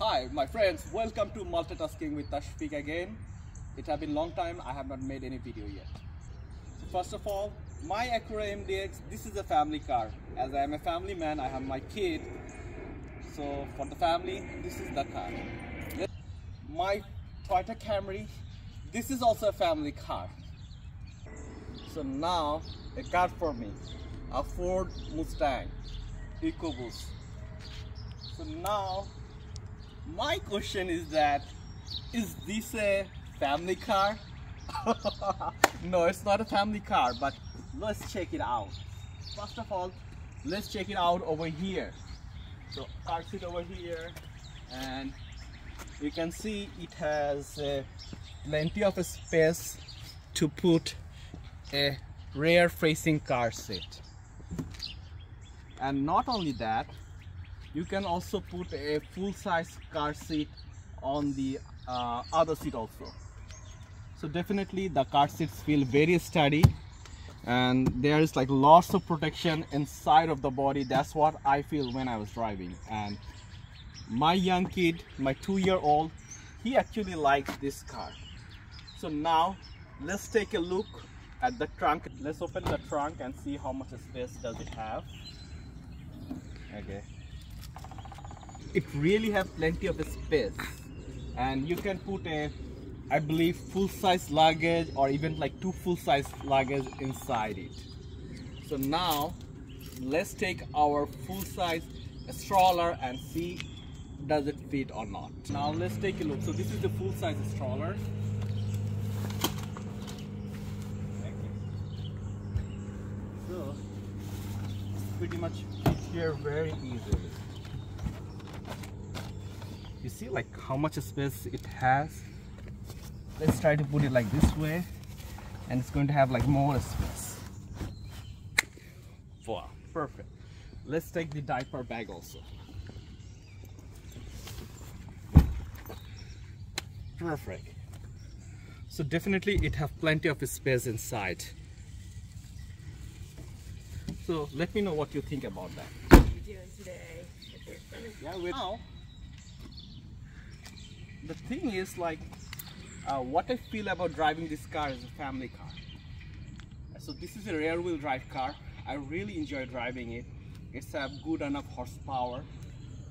Hi, my friends. Welcome to Multitasking with Tasfique again. It has been long time. I have not made any video yet. So first of all, my Acura MDX. This is a family car. As I am a family man, I have my kid. So for the family, this is the car. My Toyota Camry. This is also a family car. So now a car for me, a Ford Mustang EcoBoost. So now my question is that is this a family car? no, it's not a family car, but let's check it out. First of all, let's check it out over here. So car seat over here and you can see it has uh, plenty of space to put a rear facing car seat and not only that you can also put a full-size car seat on the uh, other seat also. So definitely the car seats feel very sturdy and there is like lots of protection inside of the body. That's what I feel when I was driving. And my young kid my two-year-old he actually likes this car. So now let's take a look at the trunk. Let's open the trunk and see how much space does it have. Okay it really has plenty of space. And you can put a I believe full-size luggage or even like two full-size luggage inside it. So now let's take our full-size stroller and see does it fit or not. Now let's take a look. So this is the full-size stroller. So pretty much fit here very easily you see like how much space it has? Let's try to put it like this way and it's going to have like more space. Wow perfect. Let's take the diaper bag also. Perfect. So definitely it have plenty of space inside. So let me know what you think about that. What are you doing today? yeah we now oh. The thing is like uh, what I feel about driving this car is a family car. So this is a rear wheel drive car. I really enjoy driving it. It's a good enough horsepower.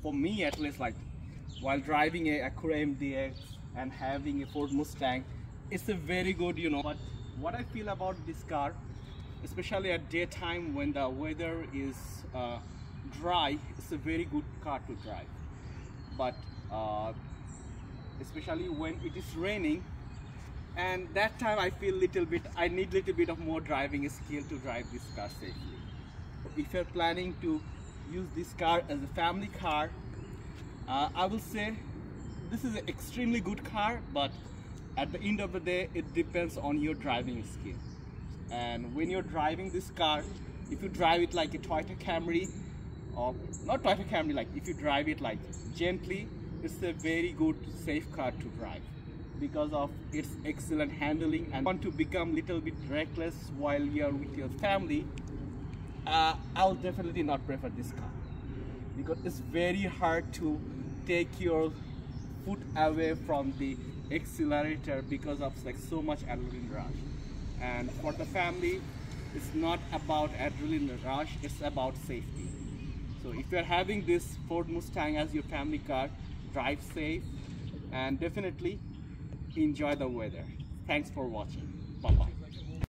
For me at least like while driving a Acura MDX and having a Ford Mustang it's a very good you know. But what I feel about this car especially at daytime when the weather is uh, dry it's a very good car to drive. But uh, especially when it is raining. And that time I feel little bit I need little bit of more driving skill to drive this car safely. If you're planning to use this car as a family car uh, I will say this is an extremely good car but at the end of the day it depends on your driving skill. And when you're driving this car if you drive it like a Toyota Camry or not Toyota Camry like if you drive it like gently it's a very good safe car to drive because of its excellent handling and want to become little bit reckless while you're with your family. Uh, I'll definitely not prefer this car because it's very hard to take your foot away from the accelerator because of like so much adrenaline rush. And for the family it's not about adrenaline rush it's about safety. So if you're having this Ford Mustang as your family car drive safe and definitely enjoy the weather. Thanks for watching. Bye bye